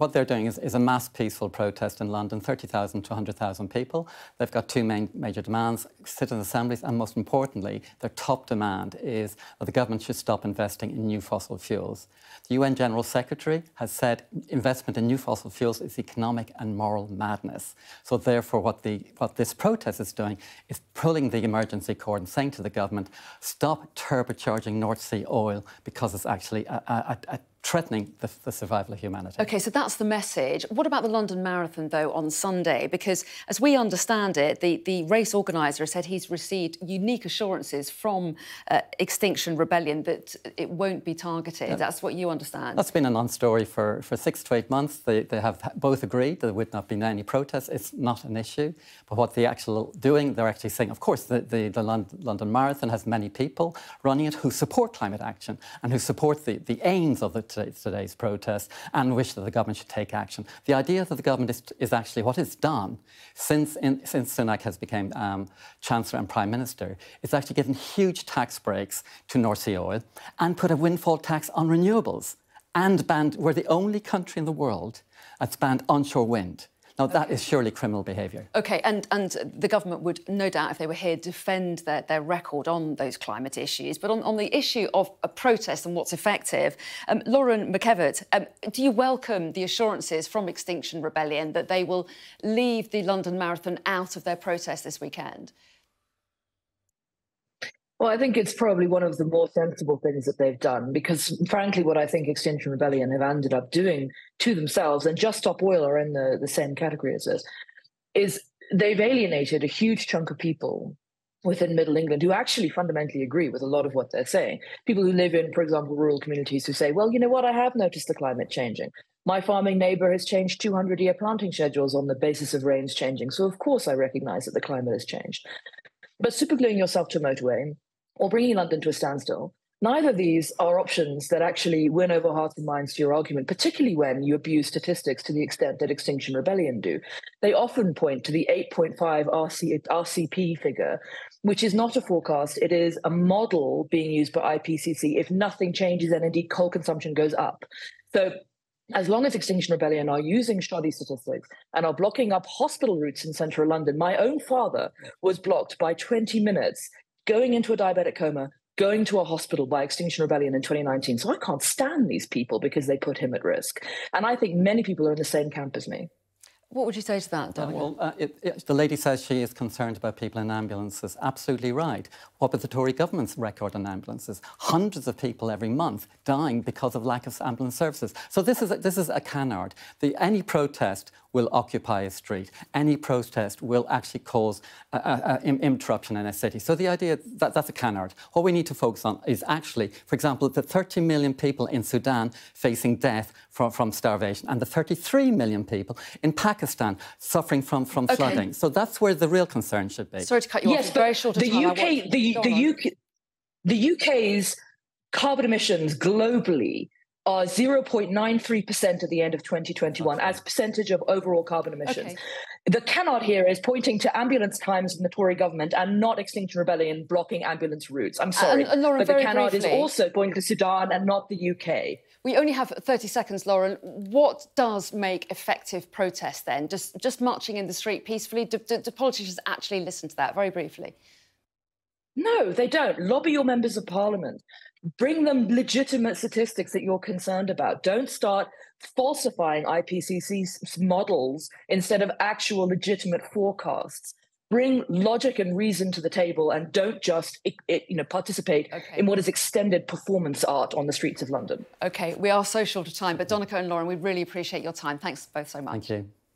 what they're doing is, is a mass peaceful protest in London, 30,000 to 100,000 people. They've got two main major demands, citizen assemblies, and most importantly, their top demand is that the government should stop investing in new fossil fuels. The UN General Secretary has said investment in new fossil fuels is economic and moral madness. So therefore, what, the, what this protest is doing is pulling the emergency cord and saying to the government, stop turbocharging North Sea oil because it's actually a, a, a threatening the, the, survival of humanity. OK, so that's the message. What about the London Marathon, though, on Sunday? Because as we understand it, the, the race organiser said he's received unique assurances from uh, Extinction Rebellion that it won't be targeted. Yeah. That's what you understand. That's been a non-story for, for six to eight months. They, they have both agreed that there would not be any protests. It's not an issue. But what they're actually doing, they're actually saying, of course, the, the, the London Marathon has many people running it who support climate action and who support the, the aims of the today's protest and wish that the government should take action. The idea that the government is, is actually what it's done since, in, since Sunak has become um, Chancellor and Prime Minister is actually given huge tax breaks to North Sea oil and put a windfall tax on renewables and banned, we're the only country in the world that's banned onshore wind. Now, that okay. is surely criminal behaviour. OK, and, and the government would, no doubt, if they were here, defend their, their record on those climate issues. But on, on the issue of a protest and what's effective, um, Lauren McEvatt, um, do you welcome the assurances from Extinction Rebellion that they will leave the London Marathon out of their protest this weekend? Well, I think it's probably one of the more sensible things that they've done because, frankly, what I think Extinction Rebellion have ended up doing to themselves, and Just Stop Oil are in the, the same category as this, is they've alienated a huge chunk of people within Middle England who actually fundamentally agree with a lot of what they're saying. People who live in, for example, rural communities who say, well, you know what, I have noticed the climate changing. My farming neighbor has changed 200 year planting schedules on the basis of rains changing. So, of course, I recognize that the climate has changed. But supergluing yourself to a motorway, or bringing London to a standstill. Neither of these are options that actually win over hearts and minds to your argument, particularly when you abuse statistics to the extent that Extinction Rebellion do. They often point to the 8.5 RC, RCP figure, which is not a forecast. It is a model being used by IPCC. If nothing changes, then indeed coal consumption goes up. So as long as Extinction Rebellion are using shoddy statistics and are blocking up hospital routes in central London, my own father was blocked by 20 minutes going into a diabetic coma, going to a hospital by Extinction Rebellion in 2019. So I can't stand these people because they put him at risk. And I think many people are in the same camp as me. What would you say to that, uh, Doug? well, uh, it, it, the lady says she is concerned about people in ambulances. Absolutely right. What about the Tory government's record on ambulances? Hundreds of people every month dying because of lack of ambulance services. So this is a, this is a canard. The, any protest will occupy a street. Any protest will actually cause uh, uh, an interruption in a city. So the idea that that's a canard. What we need to focus on is actually, for example, the 30 million people in Sudan facing death from, from starvation and the 33 million people in Pakistan suffering from, from okay. flooding. So that's where the real concern should be. Sorry to cut you yes, off. Very short the time. UK, the, the, UK, the UK's carbon emissions globally are 0.93% at the end of 2021 okay. as percentage of overall carbon emissions. Okay. The canard here is pointing to ambulance times in the Tory government and not Extinction Rebellion blocking ambulance routes. I'm sorry. Uh, Lauren, but the canard is also pointing to Sudan and not the UK. We only have 30 seconds, Lauren. What does make effective protest then? Just, just marching in the street peacefully? Do, do, do politicians actually listen to that? Very briefly. No, they don't. Lobby your members of parliament bring them legitimate statistics that you're concerned about. Don't start falsifying IPCC's models instead of actual legitimate forecasts. Bring logic and reason to the table, and don't just you know participate okay. in what is extended performance art on the streets of London. Okay, we are so short of time, but Donnachadh and Lauren, we really appreciate your time. Thanks both so much. Thank you.